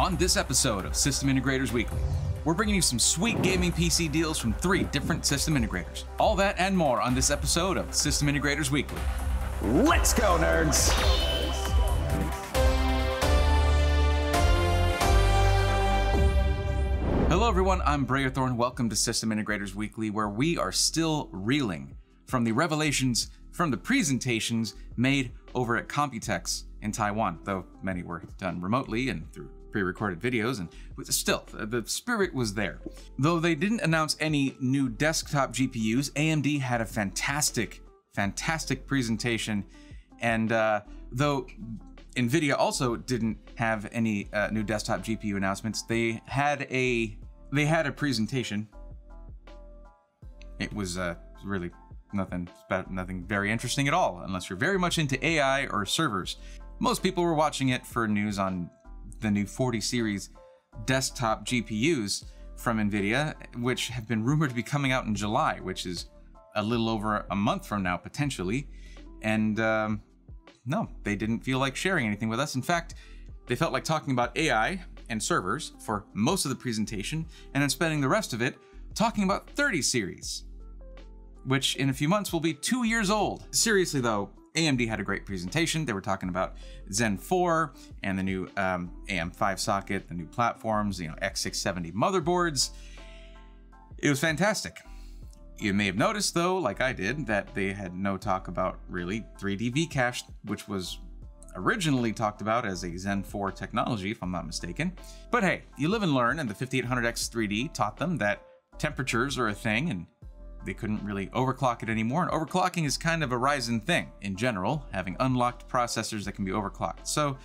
On this episode of System Integrators Weekly, we're bringing you some sweet gaming PC deals from three different system integrators. All that and more on this episode of System Integrators Weekly. Let's go, nerds! Hello, everyone. I'm Thorn. Welcome to System Integrators Weekly, where we are still reeling from the revelations from the presentations made over at Computex in Taiwan, though many were done remotely and through pre-recorded videos, and still, the spirit was there. Though they didn't announce any new desktop GPUs, AMD had a fantastic, fantastic presentation, and uh, though NVIDIA also didn't have any uh, new desktop GPU announcements, they had a they had a presentation. It was uh, really nothing nothing very interesting at all, unless you're very much into AI or servers. Most people were watching it for news on the new 40 series desktop GPUs from NVIDIA, which have been rumored to be coming out in July, which is a little over a month from now, potentially. And um, no, they didn't feel like sharing anything with us. In fact, they felt like talking about AI and servers for most of the presentation, and then spending the rest of it talking about 30 series, which in a few months will be two years old. Seriously though, AMD had a great presentation. They were talking about Zen 4 and the new um, AM5 socket, the new platforms, you know, X670 motherboards. It was fantastic. You may have noticed, though, like I did, that they had no talk about really 3D V-Cache, which was originally talked about as a Zen 4 technology, if I'm not mistaken. But hey, you live and learn, and the 5800X 3D taught them that temperatures are a thing, and they couldn't really overclock it anymore. And overclocking is kind of a Ryzen thing in general, having unlocked processors that can be overclocked. So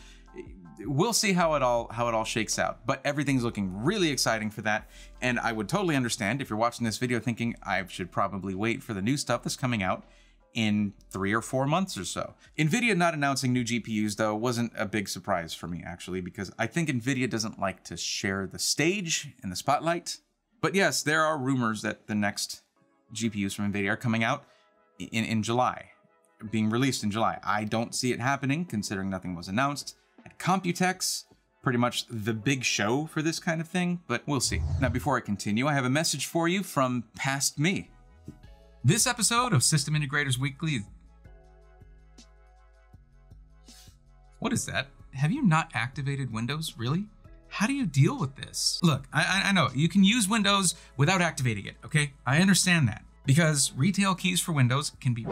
we'll see how it all how it all shakes out. But everything's looking really exciting for that. And I would totally understand if you're watching this video thinking I should probably wait for the new stuff that's coming out in three or four months or so. NVIDIA not announcing new GPUs though wasn't a big surprise for me actually because I think NVIDIA doesn't like to share the stage and the spotlight. But yes, there are rumors that the next GPUs from NVIDIA are coming out in, in July, being released in July. I don't see it happening considering nothing was announced. At Computex, pretty much the big show for this kind of thing, but we'll see. Now, before I continue, I have a message for you from past me. This episode of System Integrators Weekly. What is that? Have you not activated Windows, really? How do you deal with this? Look, I, I know you can use Windows without activating it, okay? I understand that because retail keys for Windows can be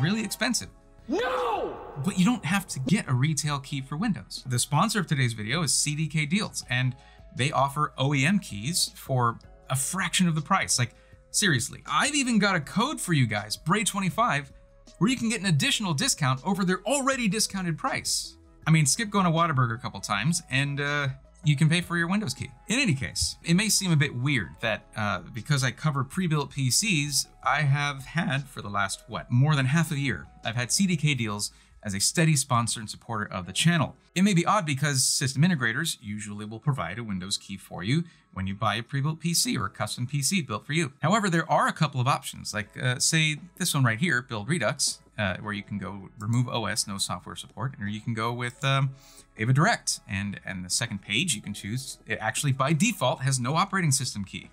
really expensive. No! But you don't have to get a retail key for Windows. The sponsor of today's video is CDK Deals, and they offer OEM keys for a fraction of the price. Like, seriously, I've even got a code for you guys, BRAE25, where you can get an additional discount over their already discounted price. I mean, skip going to Whataburger a couple times, and uh, you can pay for your Windows key. In any case, it may seem a bit weird that uh, because I cover pre-built PCs, I have had for the last, what, more than half a year, I've had CDK deals as a steady sponsor and supporter of the channel. It may be odd because system integrators usually will provide a Windows key for you when you buy a pre-built PC or a custom PC built for you. However, there are a couple of options, like uh, say this one right here, Build Redux, uh, where you can go remove OS, no software support, or you can go with um, Ava Direct. And, and the second page you can choose, it actually by default has no operating system key.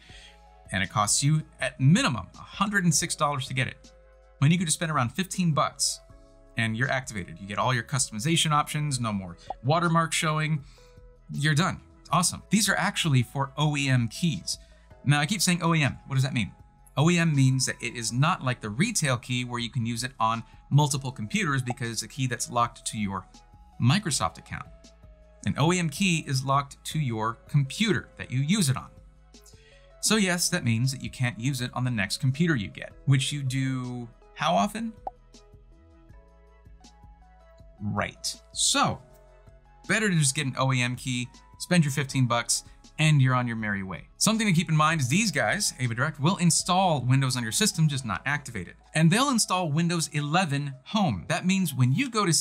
And it costs you at minimum $106 to get it. When you could just spend around 15 bucks and you're activated. You get all your customization options, no more watermark showing. You're done. Awesome. These are actually for OEM keys. Now I keep saying OEM. What does that mean? OEM means that it is not like the retail key where you can use it on multiple computers because a key that's locked to your Microsoft account. An OEM key is locked to your computer that you use it on. So yes, that means that you can't use it on the next computer you get, which you do how often? Right. So, better to just get an OEM key, spend your 15 bucks, and you're on your merry way. Something to keep in mind is these guys, Ava Direct, will install Windows on your system, just not activate it. And they'll install Windows 11 Home. That means when you go to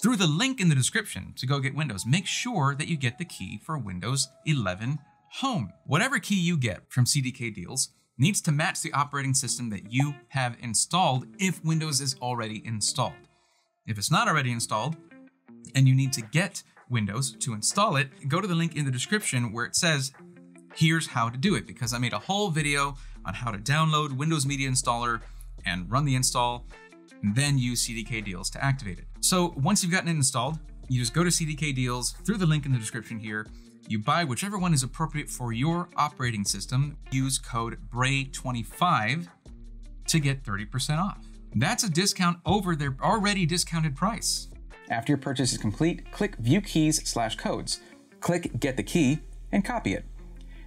through the link in the description to go get Windows, make sure that you get the key for Windows 11 Home. Whatever key you get from CDK Deals needs to match the operating system that you have installed if Windows is already installed. If it's not already installed, and you need to get Windows to install it, go to the link in the description where it says, here's how to do it, because I made a whole video on how to download Windows Media Installer and run the install, then use CDK Deals to activate it. So once you've gotten it installed, you just go to CDK Deals through the link in the description here. You buy whichever one is appropriate for your operating system. Use code BRAE25 to get 30% off. That's a discount over their already discounted price. After your purchase is complete, click View Keys slash codes. Click Get the Key and copy it.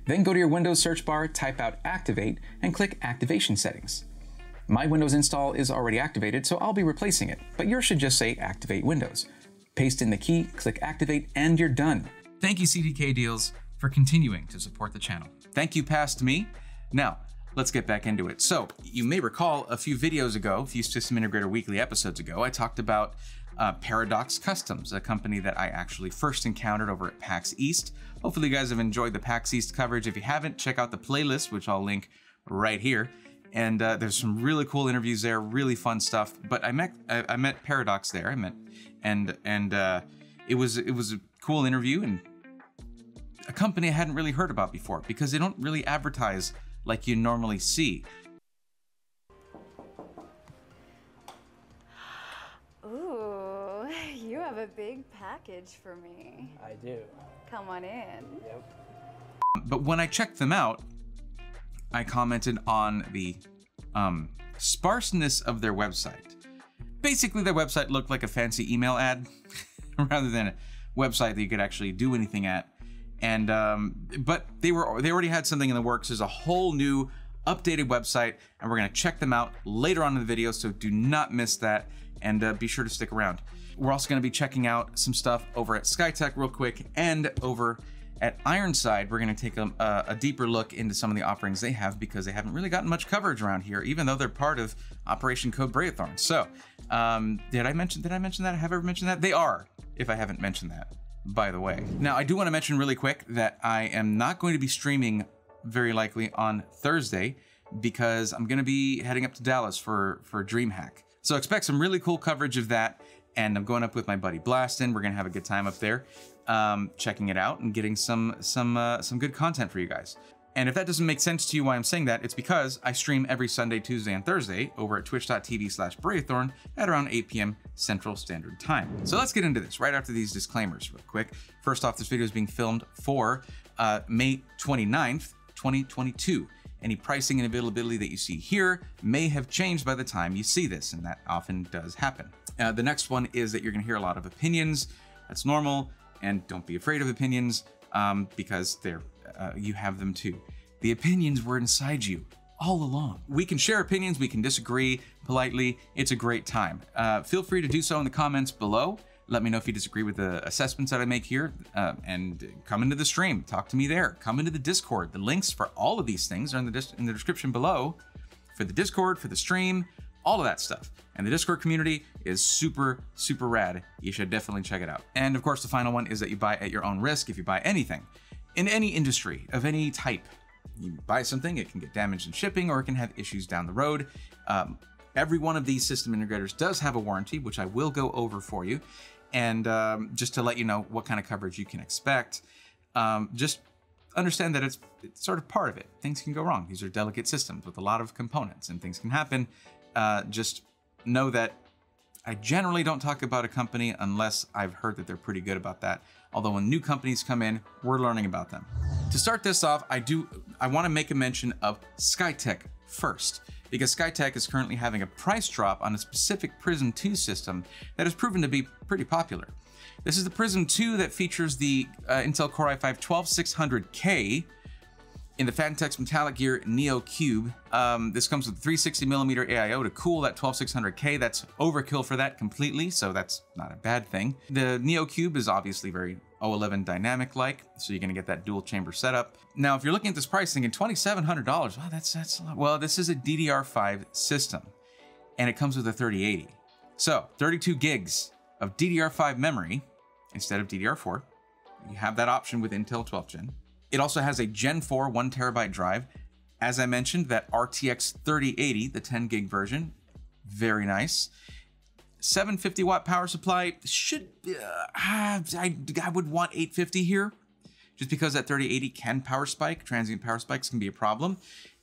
Then go to your Windows search bar, type out Activate, and click Activation Settings. My Windows install is already activated, so I'll be replacing it, but yours should just say Activate Windows. Paste in the key, click Activate, and you're done. Thank you, CDK Deals, for continuing to support the channel. Thank you, past me. Now, let's get back into it. So, you may recall a few videos ago, a few System Integrator Weekly episodes ago, I talked about uh, Paradox Customs, a company that I actually first encountered over at PAX East. Hopefully, you guys have enjoyed the PAX East coverage. If you haven't, check out the playlist, which I'll link right here. And uh, there's some really cool interviews there, really fun stuff. But I met I, I met Paradox there. I met and and uh, it was it was a cool interview and a company I hadn't really heard about before because they don't really advertise like you normally see. Ooh, you have a big package for me. I do. Come on in. Yep. But when I checked them out, I commented on the um, sparseness of their website. Basically, their website looked like a fancy email ad rather than a website that you could actually do anything at. And um, but they were they already had something in the works. There's a whole new updated website, and we're gonna check them out later on in the video. So do not miss that, and uh, be sure to stick around. We're also gonna be checking out some stuff over at Skytech real quick, and over at Ironside, we're going to take a, a, deeper look into some of the offerings they have because they haven't really gotten much coverage around here, even though they're part of Operation Code Braethorn. So, um, did I mention? Did I mention that? Have I ever mentioned that? They are. If I haven't mentioned that, by the way. Now, I do want to mention really quick that I am not going to be streaming very likely on Thursday because I'm going to be heading up to Dallas for for DreamHack. So expect some really cool coverage of that. And I'm going up with my buddy Blastin. We're going to have a good time up there um, checking it out and getting some some uh, some good content for you guys. And if that doesn't make sense to you why I'm saying that, it's because I stream every Sunday, Tuesday, and Thursday over at twitch.tv slash Braethorn at around 8 p.m. Central Standard Time. So let's get into this right after these disclaimers real quick. First off, this video is being filmed for uh, May 29th, 2022. Any pricing and availability that you see here may have changed by the time you see this, and that often does happen. Uh, the next one is that you're gonna hear a lot of opinions. That's normal and don't be afraid of opinions um, because they're uh, you have them too. The opinions were inside you all along. We can share opinions, we can disagree politely. It's a great time. Uh, feel free to do so in the comments below. Let me know if you disagree with the assessments that I make here uh, and come into the stream. Talk to me there. Come into the Discord. The links for all of these things are in the, in the description below for the Discord, for the stream, all of that stuff. And the Discord community is super, super rad. You should definitely check it out. And of course, the final one is that you buy at your own risk if you buy anything in any industry of any type. You buy something, it can get damaged in shipping or it can have issues down the road. Um, every one of these system integrators does have a warranty, which I will go over for you. And um, just to let you know what kind of coverage you can expect, um, just understand that it's, it's sort of part of it. Things can go wrong. These are delicate systems with a lot of components and things can happen uh, just know that I generally don't talk about a company unless I've heard that they're pretty good about that. Although when new companies come in, we're learning about them. To start this off, I do I want to make a mention of Skytech first, because Skytech is currently having a price drop on a specific Prism 2 system that has proven to be pretty popular. This is the Prism 2 that features the uh, Intel Core i5 12600K in the Phanteks Metallic Gear Neo Qube. Um, this comes with 360mm AIO to cool that 12600K. That's overkill for that completely, so that's not a bad thing. The Neo Qube is obviously very O11 dynamic-like, so you're gonna get that dual chamber setup. Now, if you're looking at this pricing in $2,700, wow, that's, that's a lot. Well, this is a DDR5 system, and it comes with a 3080. So, 32 gigs of DDR5 memory instead of DDR4. You have that option with Intel 12th Gen. It also has a Gen 4 one terabyte drive. As I mentioned, that RTX 3080, the 10 gig version, very nice. 750 watt power supply should, uh, I, I would want 850 here just because that 3080 can power spike. Transient power spikes can be a problem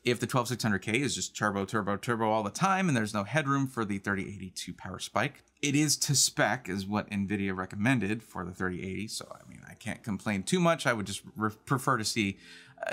if the 12600K is just turbo, turbo, turbo all the time and there's no headroom for the 3082 power spike. It is to spec is what NVIDIA recommended for the 3080, so I mean, I can't complain too much. I would just prefer to see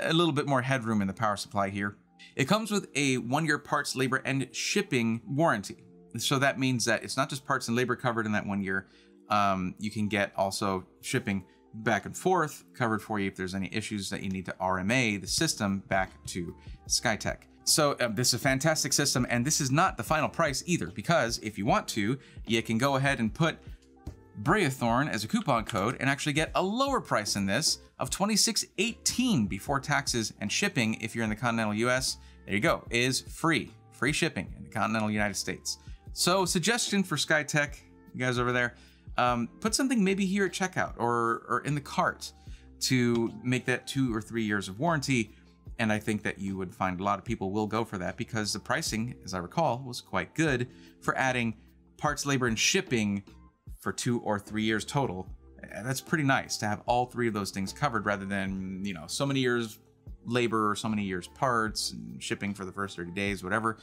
a little bit more headroom in the power supply here. It comes with a one-year parts, labor, and shipping warranty. So that means that it's not just parts and labor covered in that one year. Um, you can get also shipping back and forth covered for you if there's any issues that you need to RMA the system back to Skytech. So uh, this is a fantastic system, and this is not the final price either, because if you want to, you can go ahead and put Braethorn as a coupon code and actually get a lower price than this of 26.18 before taxes and shipping if you're in the continental US. There you go, is free, free shipping in the continental United States. So suggestion for Skytech, you guys over there, um, put something maybe here at checkout or, or in the cart to make that two or three years of warranty. And I think that you would find a lot of people will go for that because the pricing, as I recall, was quite good for adding parts, labor, and shipping for two or three years total. That's pretty nice to have all three of those things covered rather than, you know, so many years labor or so many years parts and shipping for the first 30 days, whatever.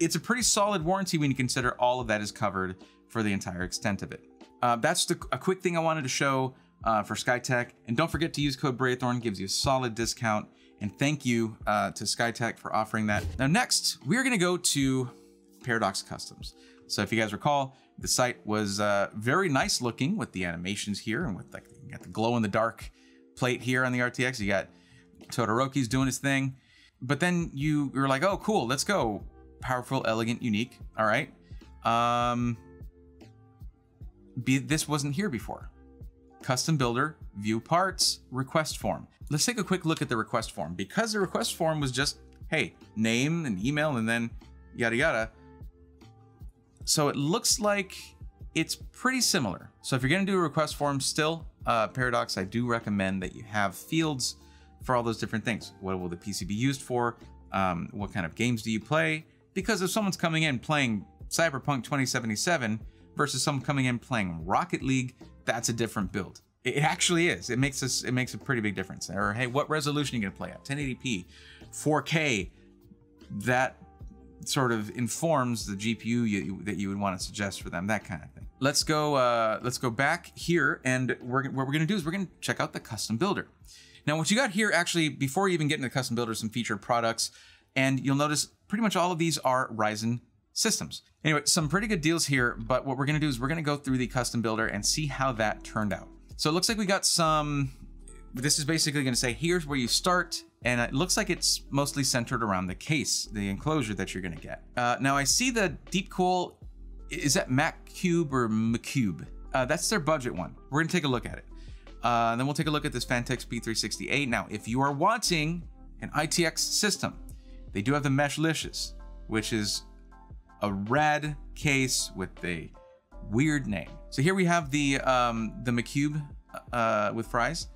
It's a pretty solid warranty when you consider all of that is covered for the entire extent of it. Uh, that's the, a quick thing I wanted to show uh, for Skytech. And don't forget to use code Braethorn, gives you a solid discount. And thank you uh, to Skytech for offering that. Now, next, we're to go to Paradox Customs. So if you guys recall, the site was uh, very nice looking with the animations here and with like you got the glow in the dark plate here on the RTX. You got Todoroki's doing his thing. But then you were like, oh, cool, let's go. Powerful, elegant, unique. All right. Um, be, this wasn't here before. Custom builder, view parts, request form. Let's take a quick look at the request form. Because the request form was just, hey, name and email and then yada yada. So it looks like it's pretty similar. So if you're gonna do a request form still, uh, Paradox, I do recommend that you have fields for all those different things. What will the PC be used for? Um, what kind of games do you play? Because if someone's coming in playing Cyberpunk 2077, versus someone coming in playing Rocket League, that's a different build. It actually is. It makes us. It makes a pretty big difference. Or hey, what resolution are you gonna play at? 1080p, 4K. That sort of informs the GPU you, that you would want to suggest for them. That kind of thing. Let's go. Uh, let's go back here, and we're, what we're gonna do is we're gonna check out the custom builder. Now, what you got here, actually, before you even get into the custom builder, some featured products, and you'll notice pretty much all of these are Ryzen systems. Anyway, some pretty good deals here, but what we're gonna do is we're gonna go through the custom builder and see how that turned out. So it looks like we got some, this is basically gonna say, here's where you start, and it looks like it's mostly centered around the case, the enclosure that you're gonna get. Uh, now I see the Deepcool, is that MacCube or MacCube? Uh, that's their budget one. We're gonna take a look at it. Uh, then we'll take a look at this Phanteks P360A. Now, if you are wanting an ITX system, they do have the Meshlicious, which is a red case with a weird name. So here we have the um, the MacCube uh, with fries.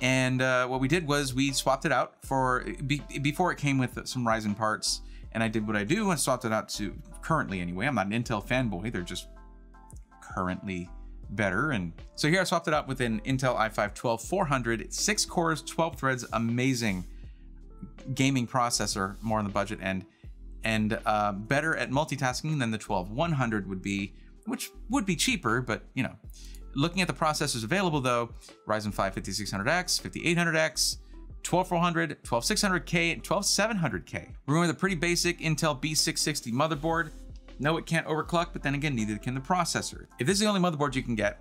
And uh, what we did was we swapped it out for, be, before it came with some Ryzen parts, and I did what I do and swapped it out to, currently anyway, I'm not an Intel fanboy, they're just currently better. And so here I swapped it out with an Intel i5 12400, six cores, 12 threads, amazing gaming processor, more on the budget end and uh, better at multitasking than the 12100 would be, which would be cheaper, but you know. Looking at the processors available though, Ryzen 5 5600X, 5800X, 12400, 12600K, and 12700K. We're going with a pretty basic Intel B660 motherboard. No, it can't overclock, but then again, neither can the processor. If this is the only motherboard you can get,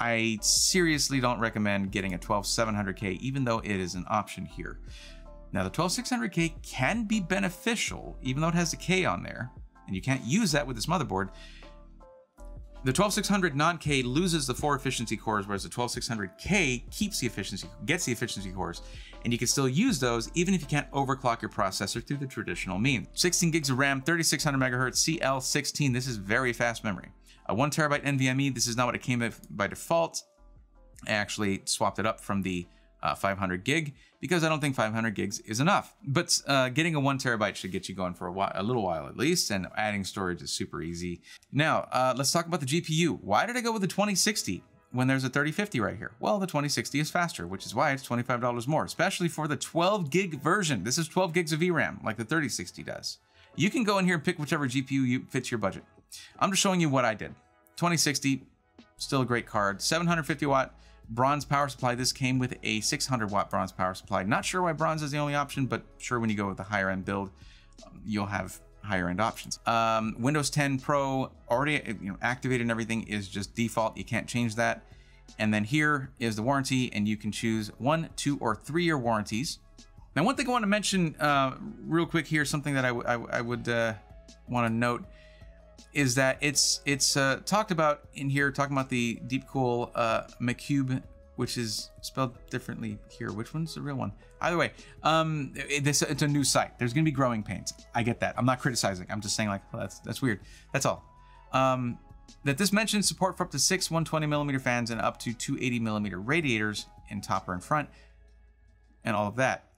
I seriously don't recommend getting a 12700K, even though it is an option here. Now the 12600K can be beneficial, even though it has a K on there, and you can't use that with this motherboard. The 12600 non-K loses the four efficiency cores, whereas the 12600K keeps the efficiency, gets the efficiency cores, and you can still use those even if you can't overclock your processor through the traditional means. 16 gigs of RAM, 3600 megahertz, CL16. This is very fast memory. A one terabyte NVMe. This is not what it came by default. I actually swapped it up from the uh, 500 gig because I don't think 500 gigs is enough. But uh, getting a one terabyte should get you going for a, while, a little while at least, and adding storage is super easy. Now, uh, let's talk about the GPU. Why did I go with the 2060? when there's a 3050 right here? Well, the 2060 is faster, which is why it's $25 more, especially for the 12 gig version. This is 12 gigs of VRAM, like the 3060 does. You can go in here and pick whichever GPU you, fits your budget. I'm just showing you what I did. 2060, still a great card. 750 watt bronze power supply. This came with a 600 watt bronze power supply. Not sure why bronze is the only option, but sure when you go with the higher end build, you'll have higher end options. Um, Windows 10 Pro already you know activated and everything is just default. You can't change that. And then here is the warranty, and you can choose one, two, or three year warranties. Now, one thing I want to mention uh, real quick here, something that I, I would uh, want to note is that it's it's uh, talked about in here, talking about the Deepcool uh, McCube, which is spelled differently here. Which one's the real one? Either way, um, it, this it's a new site. There's going to be growing pains. I get that. I'm not criticizing. I'm just saying like well, that's that's weird. That's all. Um, that this mentions support for up to six 120 millimeter fans and up to 280 millimeter radiators in topper and front, and all of that.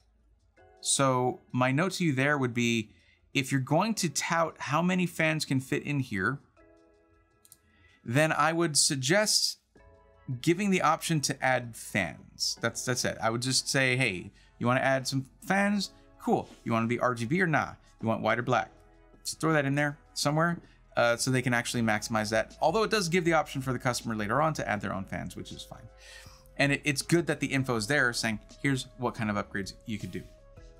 So my note to you there would be if you're going to tout how many fans can fit in here, then I would suggest giving the option to add fans. That's that's it. I would just say, hey, you want to add some fans? Cool. You want to be RGB or nah? You want white or black? Just throw that in there somewhere uh, so they can actually maximize that. Although it does give the option for the customer later on to add their own fans, which is fine. And it, it's good that the info is there saying, here's what kind of upgrades you could do.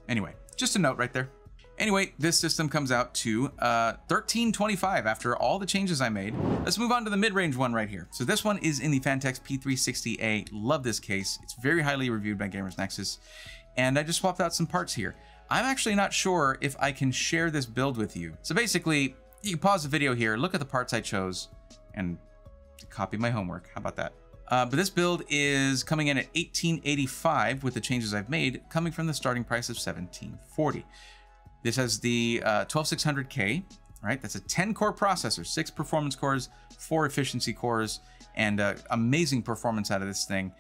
Anyway, just a note right there. Anyway, this system comes out to uh, 1325 after all the changes I made. Let's move on to the mid-range one right here. So this one is in the Phanteks P360A. Love this case. It's very highly reviewed by Gamers Nexus. And I just swapped out some parts here. I'm actually not sure if I can share this build with you. So basically, you pause the video here, look at the parts I chose, and copy my homework. How about that? Uh, but this build is coming in at 1885 with the changes I've made, coming from the starting price of 1740. This has the uh, 12600K, right? That's a 10 core processor, six performance cores, four efficiency cores, and uh, amazing performance out of this thing.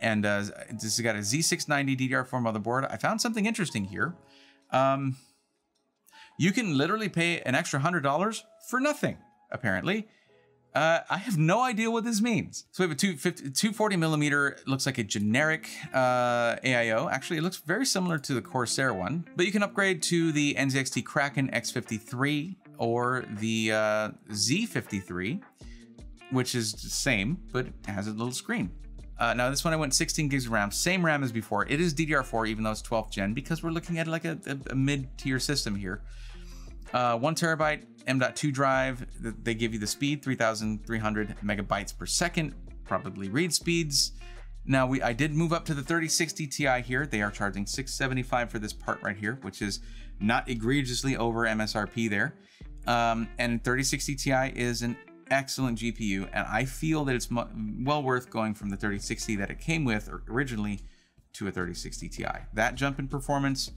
And uh, this has got a Z690 DDR4 motherboard. I found something interesting here. Um, you can literally pay an extra $100 for nothing, apparently. Uh, I have no idea what this means. So we have a 240 millimeter, looks like a generic uh, AIO. Actually, it looks very similar to the Corsair one, but you can upgrade to the NZXT Kraken X53 or the uh, Z53, which is the same, but has a little screen. Uh, now this one I went 16 gigs of RAM, same RAM as before. It is DDR4, even though it's 12th gen, because we're looking at like a, a, a mid-tier system here. Uh, one terabyte M.2 drive. They give you the speed, 3,300 megabytes per second, probably read speeds. Now we I did move up to the 3060 Ti here. They are charging 675 for this part right here, which is not egregiously over MSRP there. Um, and 3060 Ti is an excellent GPU, and I feel that it's well worth going from the 3060 that it came with originally to a 3060 Ti. That jump in performance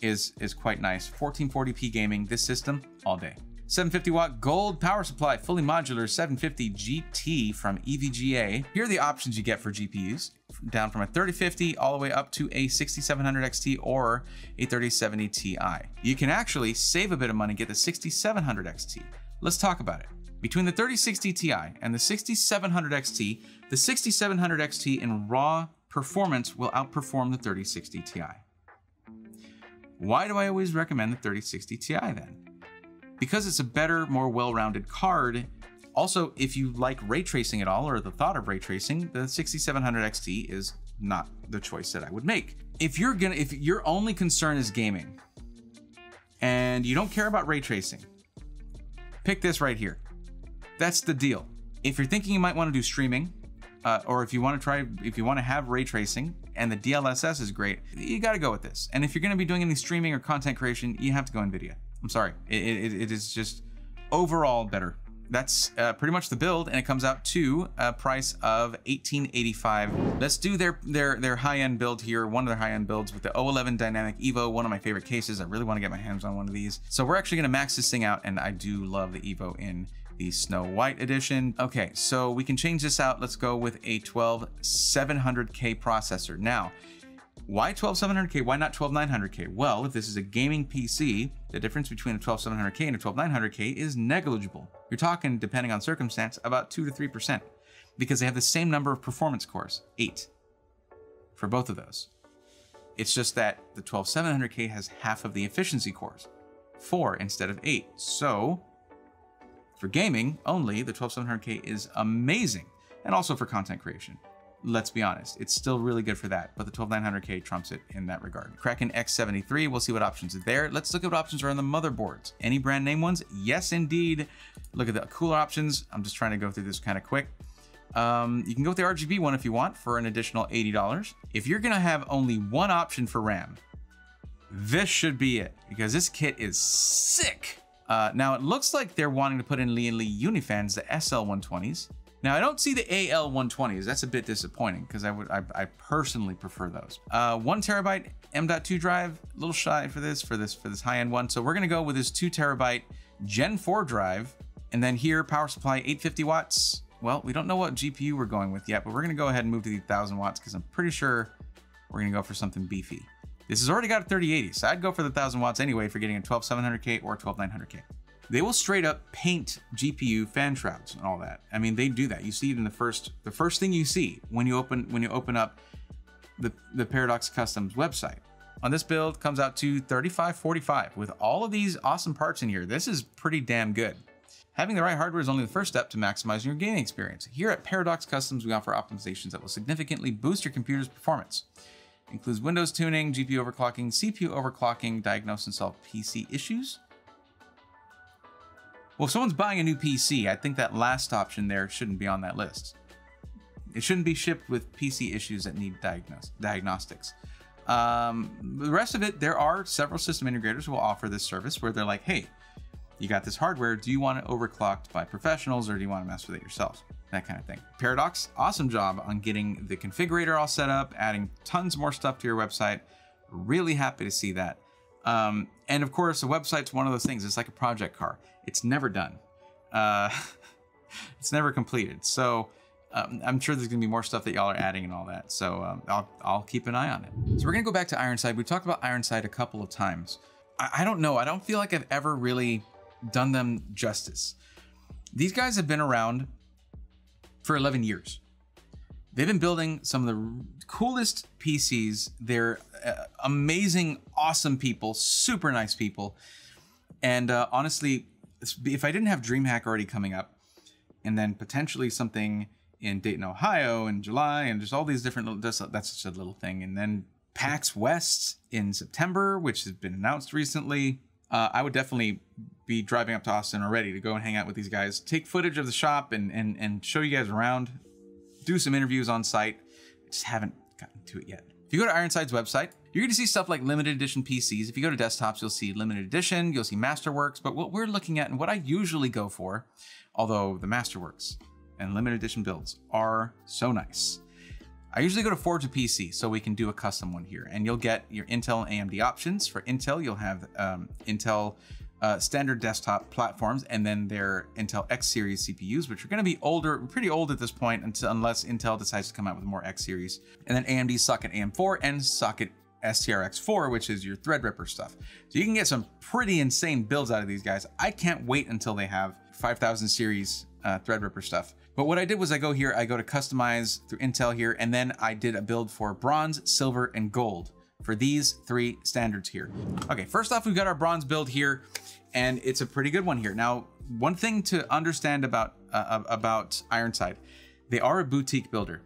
is is quite nice. 1440p gaming, this system all day. 750 watt gold power supply, fully modular 750 GT from EVGA. Here are the options you get for GPUs, down from a 3050 all the way up to a 6700 XT or a 3070 Ti. You can actually save a bit of money, get the 6700 XT. Let's talk about it. Between the 3060 Ti and the 6700 XT, the 6700 XT in raw performance will outperform the 3060 Ti. Why do I always recommend the 3060 Ti then? Because it's a better, more well-rounded card. Also, if you like ray tracing at all or the thought of ray tracing, the 6700 XT is not the choice that I would make. If you're gonna, if your only concern is gaming and you don't care about ray tracing, pick this right here. That's the deal. If you're thinking you might want to do streaming, uh, or if you want to try, if you want to have ray tracing and the DLSS is great, you got to go with this. And if you're going to be doing any streaming or content creation, you have to go NVIDIA. I'm sorry, it, it, it is just overall better. That's uh, pretty much the build, and it comes out to a price of 1885. Let's do their their their high-end build here. One of their high-end builds with the O11 Dynamic Evo, one of my favorite cases. I really want to get my hands on one of these. So we're actually going to max this thing out, and I do love the Evo in the Snow White edition. Okay, so we can change this out. Let's go with a 12 700K processor. Now, Why 12700K? Why not 12900K? Well, if this is a gaming PC, the difference between a 12700K and a 12900K is negligible. You're talking, depending on circumstance, about 2 to 3%, because they have the same number of performance cores, 8, for both of those. It's just that the 12700K has half of the efficiency cores, 4 instead of 8. So, for gaming only, the 12700K is amazing, and also for content creation let's be honest, it's still really good for that, but the 12900K trumps it in that regard. Kraken X73, we'll see what options are there. Let's look at what options are on the motherboards. Any brand name ones? Yes, indeed. Look at the cooler options. I'm just trying to go through this kind of quick. Um, you can go with the RGB one if you want for an additional $80. If you're gonna have only one option for RAM, this should be it because this kit is sick. Uh, now it looks like they're wanting to put in Lian Li Unifans, the SL120s. Now I don't see the AL120s. That's a bit disappointing because I would I, I, personally prefer those. Uh, one terabyte M.2 drive, a little shy for this for this for this high end one. So we're gonna go with this two terabyte Gen 4 drive, and then here power supply 850 watts. Well, we don't know what GPU we're going with yet, but we're gonna go ahead and move to the 1000 watts because I'm pretty sure we're gonna go for something beefy. This has already got a 3080, so I'd go for the 1000 watts anyway for getting a 12700K or 12900K they will straight up paint GPU fan shrouds and all that. I mean, they do that. You see it in the first the first thing you see when you open when you open up the the Paradox Customs website. On this build comes out to 3545 with all of these awesome parts in here. This is pretty damn good. Having the right hardware is only the first step to maximizing your gaming experience. Here at Paradox Customs, we offer optimizations that will significantly boost your computer's performance. It includes Windows tuning, GPU overclocking, CPU overclocking, diagnose and solve PC issues, well, if someone's buying a new PC, I think that last option there shouldn't be on that list. It shouldn't be shipped with PC issues that need diagnos- diagnostics. Um, the rest of it, there are several system integrators who will offer this service where they're like, hey, you got this hardware. Do you want it overclocked by professionals or do you want to mess with it yourself? That kind of thing. Paradox, awesome job on getting the configurator all set up, adding tons more stuff to your website. Really happy to see that. Um, and of course, a website's one of those things. It's like a project car. It's never done. Uh, it's never completed. So um, I'm sure there's gonna be more stuff that y'all are adding and all that. So um, I'll, I'll keep an eye on it. So we're gonna go back to Ironside. We've talked about Ironside a couple of times. I, I don't know. I don't feel like I've ever really done them justice. These guys have been around for 11 years. They've been building some of the coolest PCs. They're uh, amazing, awesome people, super nice people. And uh, honestly, if I didn't have DreamHack already coming up, and then potentially something in Dayton, Ohio in July, and just all these different little, that's, that's a little thing. And then PAX West in September, which has been announced recently. Uh, I would definitely be driving up to Austin already to go and hang out with these guys, take footage of the shop and, and, and show you guys around, do some interviews on site. Just haven't gotten to it yet. If you go to Ironside's website, you're gonna see stuff like limited edition PCs. If you go to desktops, you'll see limited edition, you'll see Masterworks, but what we're looking at and what I usually go for, although the Masterworks and limited edition builds are so nice. I usually go to Forge a PC so we can do a custom one here and you'll get your Intel AMD options. For Intel, you'll have um, Intel uh, standard desktop platforms and then their Intel X series CPUs, which are going to be older, pretty old at this point until, unless Intel decides to come out with more X series. And then AMD socket AM4 and socket STRX4, which is your Threadripper stuff. So you can get some pretty insane builds out of these guys. I can't wait until they have 5000 series uh, Threadripper stuff. But what I did was I go here, I go to customize through Intel here, and then I did a build for bronze, silver, and gold for these three standards here. Okay, first off, we've got our bronze build here, and it's a pretty good one here. Now, one thing to understand about uh, about Ironside, they are a boutique builder.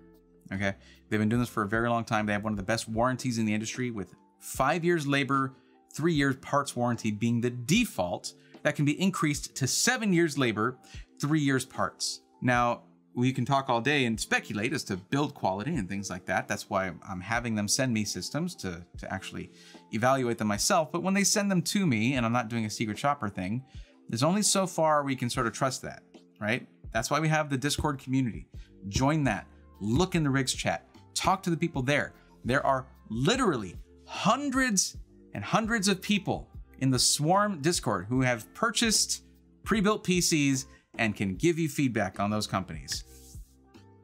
Okay, they've been doing this for a very long time. They have one of the best warranties in the industry with five years labor, three years parts warranty being the default that can be increased to seven years labor, three years parts. Now, we can talk all day and speculate as to build quality and things like that. That's why I'm having them send me systems to, to actually evaluate them myself. But when they send them to me and I'm not doing a secret shopper thing, there's only so far we can sort of trust that, right? That's why we have the Discord community. Join that look in the rigs chat, talk to the people there. There are literally hundreds and hundreds of people in the Swarm Discord who have purchased pre-built PCs and can give you feedback on those companies.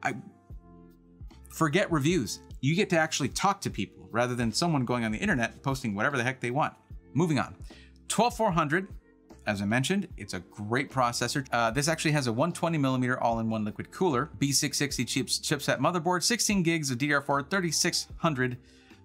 I forget reviews. you get to actually talk to people rather than someone going on the internet posting whatever the heck they want. Moving on. 12400, as I mentioned, it's a great processor. Uh, this actually has a 120 millimeter all-in-one liquid cooler, B660 chips, chipset motherboard, 16 gigs of DDR4, 3600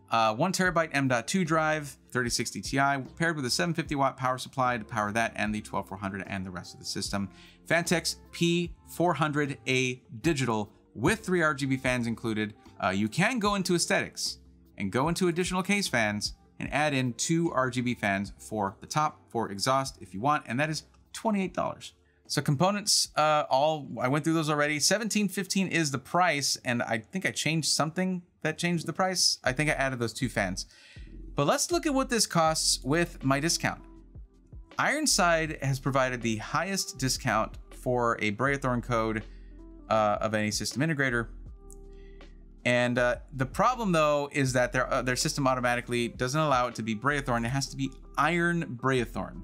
uh, one terabyte M.2 drive, 3060 Ti, paired with a 750 watt power supply to power that and the 12400 and the rest of the system. Phanteks P400A digital with three RGB fans included. Uh, you can go into aesthetics and go into additional case fans and add in two RGB fans for the top for exhaust if you want, and that is $28. So components, uh, all I went through those already. 1715 is the price, and I think I changed something that changed the price. I think I added those two fans. But let's look at what this costs with my discount. Ironside has provided the highest discount for a Braethorn code uh, of any system integrator. And uh, the problem though is that their uh, their system automatically doesn't allow it to be Braethorn. It has to be Iron Braethorn.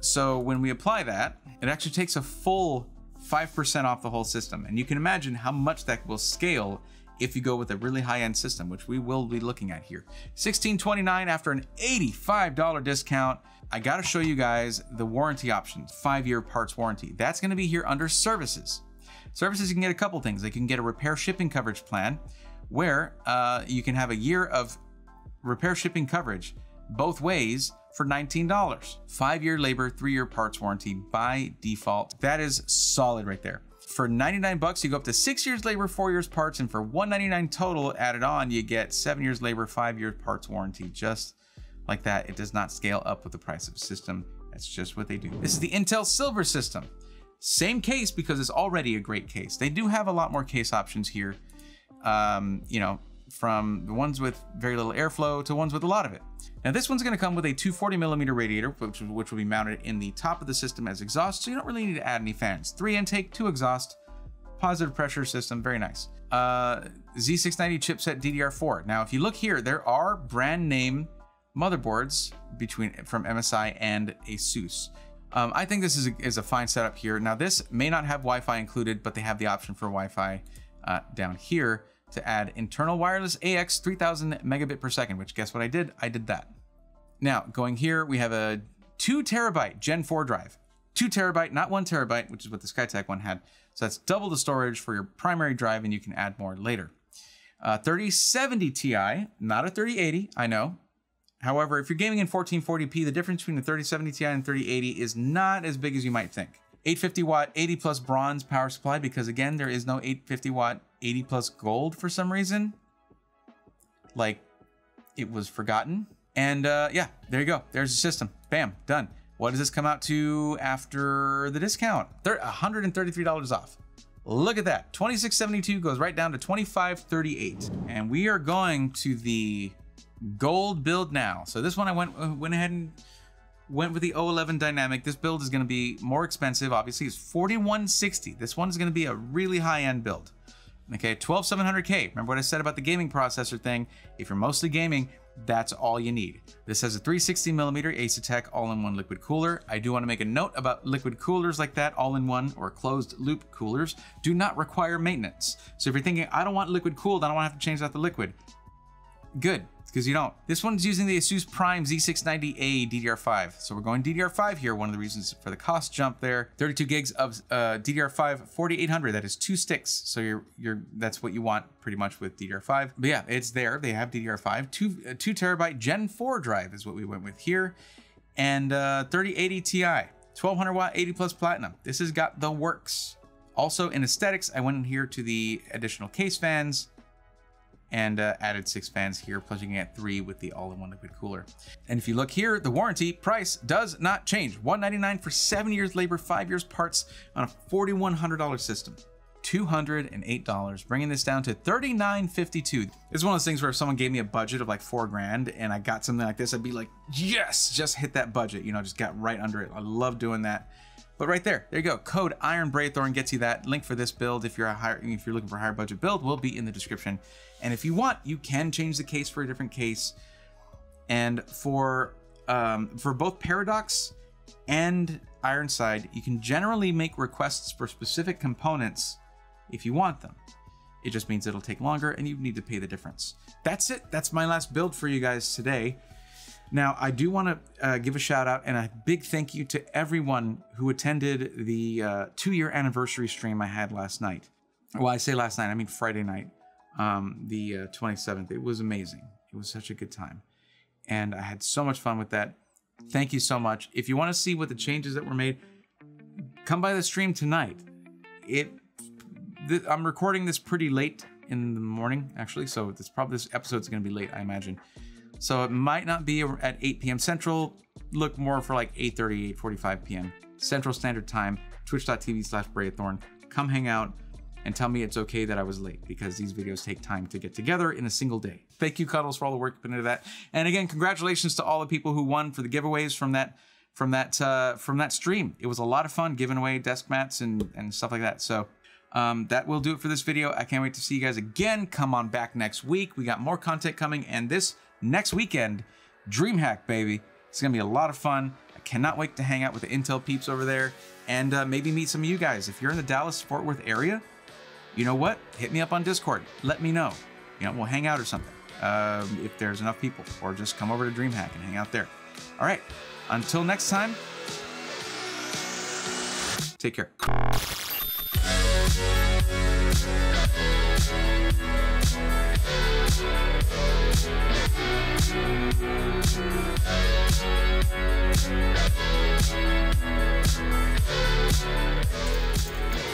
So when we apply that, it actually takes a full 5% off the whole system. And you can imagine how much that will scale if you go with a really high-end system, which we will be looking at here. 1629 after an $85 discount. I gotta show you guys the warranty options, five-year parts warranty. That's gonna be here under services. Services, you can get a couple things. They can get a repair shipping coverage plan where uh, you can have a year of repair shipping coverage both ways for $19. Five year labor, three year parts warranty by default. That is solid right there. For 99 bucks, you go up to six years labor, four years parts, and for 199 total added on, you get seven years labor, five years parts warranty. Just like that. It does not scale up with the price of a system. That's just what they do. This is the Intel Silver system. Same case because it's already a great case. They do have a lot more case options here. Um, you know, from the ones with very little airflow to ones with a lot of it. Now this one's going to come with a 240 millimeter radiator, which, which will be mounted in the top of the system as exhaust, so you don't really need to add any fans. Three intake, two exhaust, positive pressure system, very nice. Uh, Z690 chipset DDR4. Now if you look here, there are brand name motherboards between from MSI and ASUS. Um, I think this is a, is a fine setup here. Now this may not have Wi-Fi included, but they have the option for Wi-Fi uh, down here to add internal wireless AX 3000 megabit per second, which guess what I did? I did that. Now, going here, we have a two terabyte Gen 4 drive. Two terabyte, not one terabyte, which is what the Skytech one had. So that's double the storage for your primary drive, and you can add more later. Uh, 3070 Ti, not a 3080, I know. However, if you're gaming in 1440p, the difference between the 3070 Ti and 3080 is not as big as you might think. 850 watt 80 plus bronze power supply because again there is no 850 watt 80 plus gold for some reason. Like it was forgotten. And uh, yeah there you go. There's the system. Bam done. What does this come out to after the discount? $133 off. Look at that. 2672 goes right down to 2538 and we are going to the gold build now. So this one i went uh, went ahead and went with the 011 dynamic. This build is going to be more expensive. Obviously, it's 4160. This one is going to be a really high-end build. Okay, 12700K. Remember what I said about the gaming processor thing? If you're mostly gaming, that's all you need. This has a 360 millimeter Asetek all-in-one liquid cooler. I do want to make a note about liquid coolers like that, all-in-one or closed loop coolers, do not require maintenance. So if you're thinking, I don't want liquid cooled, I don't want to have to change out the liquid, good because you don't. This one's using the Asus Prime Z690A DDR5. So we're going DDR5 here. One of the reasons for the cost jump there. 32 gigs of uh, DDR5 4800. That is two sticks. So you're you're that's what you want pretty much with DDR5. But yeah, it's there. They have DDR5. Two uh, two terabyte Gen 4 drive is what we went with here, and uh, 3080 Ti, 1200 watt 80 plus platinum. This has got the works. Also in aesthetics, I went in here to the additional case fans and uh, added six fans here, plunging at three with the all-in-one liquid cooler. And if you look here, the warranty price does not change. 199 for seven years labor, five years parts on a $4,100 system. $208, bringing this down to $39.52. It's one of those things where if someone gave me a budget of like four grand and I got something like this, I'd be like, yes, just hit that budget. You know, just got right under it. I love doing that. But right there, there you go. Code Iron Braethorn gets you that. Link for this build if you're a higher, if you're looking for a higher budget build, will be in the description. And if you want, you can change the case for a different case. And for um, for both Paradox and Ironside, you can generally make requests for specific components if you want them. It just means it'll take longer and you need to pay the difference. That's it. That's my last build for you guys today. Now, I do want to uh, give a shout out and a big thank you to everyone who attended the uh, two year anniversary stream I had last night. Well, I say last night, I mean Friday night, um, the uh, 27th. It was amazing. It was such a good time. And I had so much fun with that. Thank you so much. If you want to see what the changes that were made, come by the stream tonight. It, th- I'm recording this pretty late in the morning, actually, so this probably this episode's going to be late, I imagine. So it might not be at 8 p.m. Central. Look more for like 8:30, 8:45 p.m. Central Standard Time. Twitch.tv slash Thorn. Come hang out and tell me it's okay that I was late because these videos take time to get together in a single day. Thank you, Cuddles, for all the work you put into that. And again, congratulations to all the people who won for the giveaways from that from that uh, from that stream. It was a lot of fun giving away desk mats and and stuff like that. So. Um, that will do it for this video. I can't wait to see you guys again. Come on back next week. We got more content coming, and this next weekend, DreamHack, baby. It's gonna be a lot of fun. I cannot wait to hang out with the Intel peeps over there and uh, maybe meet some of you guys. If you're in the Dallas Fort Worth area, you know what? Hit me up on Discord. Let me know. You know, we'll hang out or something um, if there's enough people, or just come over to DreamHack and hang out there. All right. Until next time, take care. Thank you.